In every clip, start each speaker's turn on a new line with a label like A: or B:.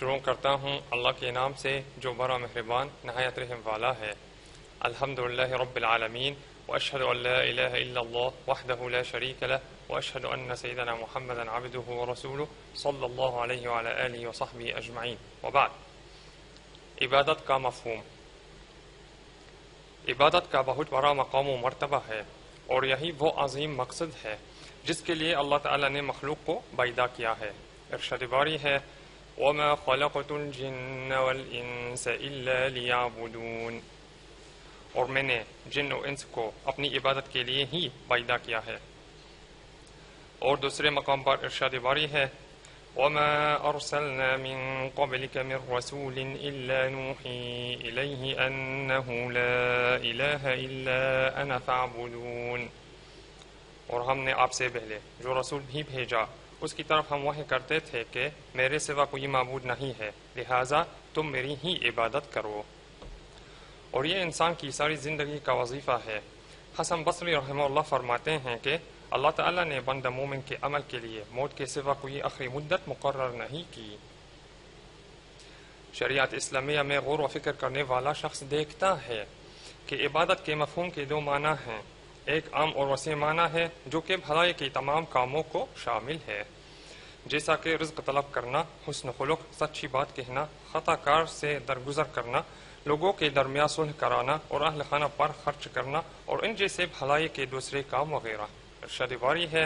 A: शुरू करता हूँ अल्लाह के नाम से जो बड़ा मेहरबान, नहायत रहम वाला है। अल्हम्दुलिल्लाह रब्बिल आलमीन वअशहदु अल्ला इलाहा इल्लल्लाह वहदहु ला शरीक लह वअशहदु अन्न सय्यदना मुहम्मदन अब्दुहु व रसूलुहु सल्लल्लाहु अलैहि व अला आलिहि व सहबिहि अजमईन व बाद। इबादत का मफहूम। इबादत का बहुत बड़ा मकाम व मरतबा है, और यही वो अजीम मकसद है, जिसके लिए अल्लाह ताला ने मखलूक को पैदा किया है। इरशाद बारी है वमा खलक़तुल जिन्न वल इंस इल्ला लियाबुदून और मैंने जिन और इंस को अपनी इबादत के लिए ही पैदा किया है और दूसरे मकाम पर इरशाद बारी है वमा अरसलना मिन क़ब्लिक मिन रसूल इल्ला नूही इलैहि अन्नहु ला इलाहा इल्ला अना फअबुदून और हमने आपसे पहले जो रसूल भी भेजा उसकी तरफ़ हम वह करते थे कि मेरे सिवा कोई मबूद नहीं है, लिहाजा तुम मेरी ही इबादत करो। और ये इंसान की सारी ज़िंदगी का वजीफ़ा है। हसन बसरी रहमल्ला फरमाते हैं कि अल्लाह ताला ने बंद मोमिन के अमल के लिए मौत के सिवा कोई आखिरी मुद्दत मुकर नहीं की। शरीयत इस्लामिया में गौर व फ़िक्र करने वाला शख्स देखता है कि इबादत के मफहूम के दो माना हैं। एक आम और वसी माना है जो कि भलाई के तमाम कामों को शामिल है जैसा कि रिज्क तलब करना हुस्न खुलुक सच्ची बात कहना खताकार से दरगुजर करना लोगों के दरमियान सुलह कराना और अहल खाना पर खर्च करना और इन जैसे भलाई के दूसरे काम वगैरह इरशाद बारी है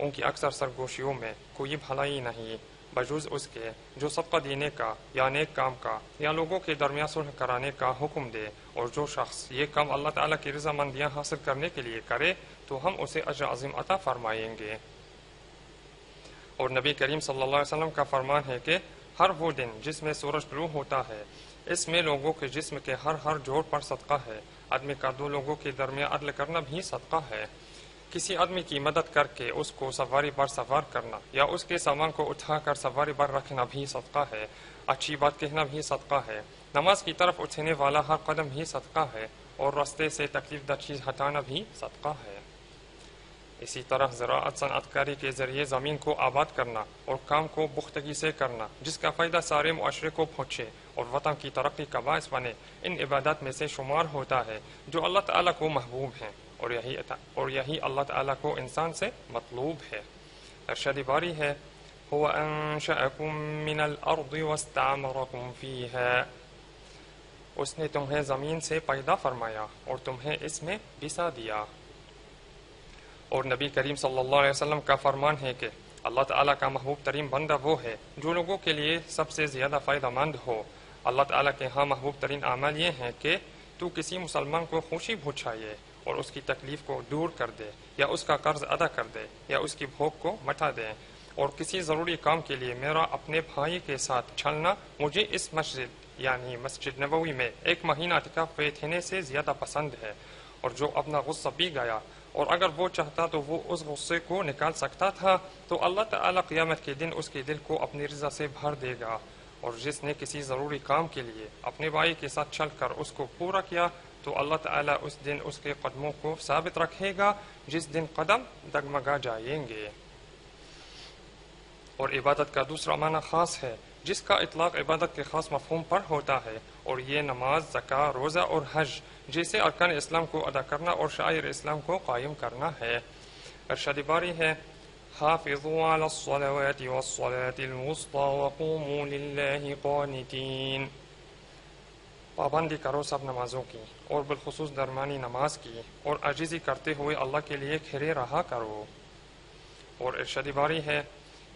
A: उनकी अक्सर सरगोशियों में कोई भलाई नहीं बजूज उसके जो सबका देने का या नेक काम का या लोगों के दरमियान सुलह कराने का हुक्म दे और जो शख्स ये काम अल्लाह ताला की रजामंदियाँ हासिल करने के लिए करे तो हम उसे अजर अजीम अता फरमाएंगे और नबी करीम सल्लल्लाहु अलैहि वसल्लम का फरमान है कि हर वो दिन जिसमें सूरज तुलू होता है, इसमें लोगों के जिस्म के हर हर जोड़ पर सदका है। आदमी का दो लोगों के दरमियान अदल करना भी सदका है। किसी आदमी की मदद करके उसको सवारी पर सवार करना या उसके सामान को उठाकर सवारी पर रखना भी सदका है। अच्छी बात कहना भी सदका है। नमाज़ की तरफ़ उठने वाला हर कदम ही सदका है और रास्ते से तकलीफ़ दा चीज़ हटाना भी सदका है। इसी तरह ज़राअत सनअतकारी के ज़रिए ज़मीन को आबाद करना और काम को पुख्तगी से करना जिसका फ़ायदा सारे मुआरे को पहुँचे और वतन की तरक्की का बायस बने इन इबादत में से शुमार होता है जो अल्लाह ताला को महबूब हैं और यही और यही अल्लाह ताला को इंसान से मतलूब है अरशद बारी है हुवा अंशअकुम मिनल अर्द वस्तअमरकुम फीहा उसने तुम्हें ज़मीन से पैदा फरमाया और तुम्हें इसमें बिसा दिया और नबी करीम सल्लल्लाहु अलैहि वसल्लम का फरमान है कि अल्लाह ताला का महबूब तरीन बंदा वो है जो लोगों के लिए सबसे ज़्यादा फ़ायदेमंद हो। अल्लाह ताला के यहाँ महबूब तरीन अमल ये हैं कि तू किसी मुसलमान को खुशी पहुँचाए और उसकी तकलीफ़ को दूर कर दे, या उसका कर्ज अदा कर दे, या उसकी भोग को मटा दे। और किसी ज़रूरी काम के लिए मेरा अपने भाई के साथ छलना मुझे इस मस्जिद, यानी मस्जिद नबवी में एक महीना अतिकाफ बैठने से ज़्यादा पसंद है। और जो अपना गुस्सा पी गया और अगर वो चाहता तो वो उस गुस्से को निकाल सकता था। तो अल्लाह ताला क़यामत के दिन उसके दिल को अपनी रजा से भर देगा। और जिसने किसी ज़रूरी काम के लिए अपने भाई के साथ चलकर उसको पूरा किया तो अल्लाह ताला उस दिन उसके कदमों को साबित रखेगा, जिस दिन कदम दगमगा जाएँगे। और इबादत का दूसरा माना खास है जिसका इतलाक इबादत के खास मफहम पर होता है और ये नमाज़ जका रोज़ा और हज जैसे अरकान इस्लाम को अदा करना और शायर इस्लाम को कायम करना है। अरशद बारी है पाबंदी करो सब नमाजों की और बिलखसूस दरमानी नमाज़ की और अजीज़ी करते हुए अल्लाह के लिए खिरे रहा करो। और इरशद बारी है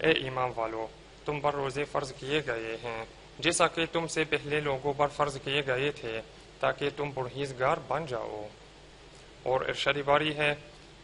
A: ए ईमान वालो तुम पर रोज़े फ़र्ज किए गए हैं जैसा कि तुमसे पहले लोगों पर फ़र्ज किए गए थे ताकि तुम परहेजगार बन जाओ और इरशादी बारी है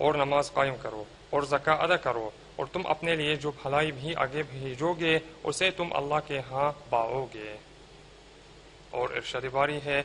A: और नमाज कायम करो और जका अदा करो और तुम अपने लिए जो भलाई भी आगे भेजोगे उसे तुम अल्लाह के यहाँ पाओगे और इरशाद बारी है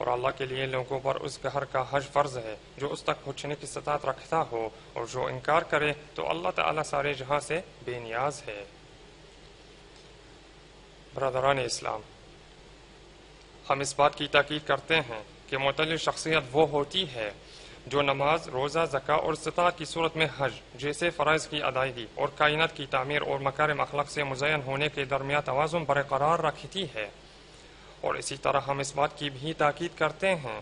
A: और अल्लाह के लिए लोगों पर उस घर का हज फर्ज है जो उस तक पहुँचने की सतात रखता हो और जो इनकार करे तो अल्लाह ताला सारे जहां से बेनियाज है बरदरान इस्लाम हम इस बात की ताकीद करते हैं कि मुतल शख्सियत वो होती है जो नमाज़, रोज़ा जका और सतात की सूरत में हज जैसे फ़रज़ की अदायगी और कायनत की तामीर और मकार अखलाक से मुजयन होने के दरमियान तोज़ुन बरकरार रखती है। और इसी तरह हम इस बात की भी ताकीद करते हैं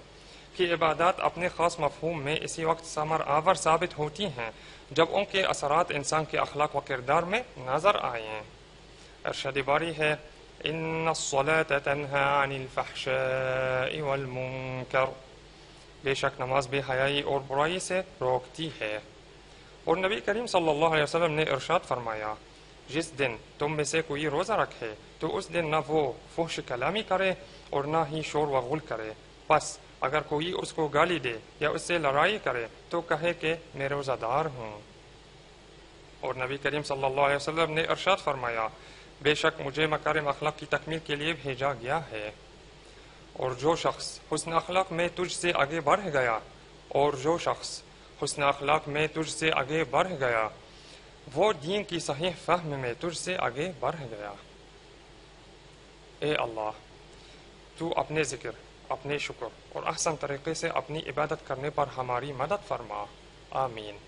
A: कि इबादत अपने ख़ास मफहूम में इसी वक्त समर आवर साबित होती हैं, जब उनके असरात इंसान के अखलाक व किरदार में नज़र आए। अरशद बारी है इन बेशक नमाज़ बेहयाई और बुराई से रोकती है। और नबी करीम सल्लल्लाहु अलैहि वसल्लम ने इरशाद फरमाया, जिस दिन तुम में से कोई रोज़ा रखे तो उस दिन न वो फुहश कलामी करे और न ही शोर व गुल करे। बस अगर कोई उसको गाली दे या उससे लड़ाई करे तो कहे कि मैं रोज़ादार हूँ। और नबी करीम सल्लल्लाहु अलैहि वसल्लम ने इरशाद फरमाया, बेशक मुझे मकार अखलाक की तकमील के लिए भेजा गया है। और जो शख्स हुसन अखलाक में तुझसे आगे बढ़ गया और जो शख्स हुसन अखलाक में तुझसे आगे बढ़ गया वो दीन की सही फहम में तुझसे आगे बढ़ गया ए अल्लाह तू अपने ज़िक्र अपने शुक्र और अहसन तरीके से अपनी इबादत करने पर हमारी मदद फरमा आमीन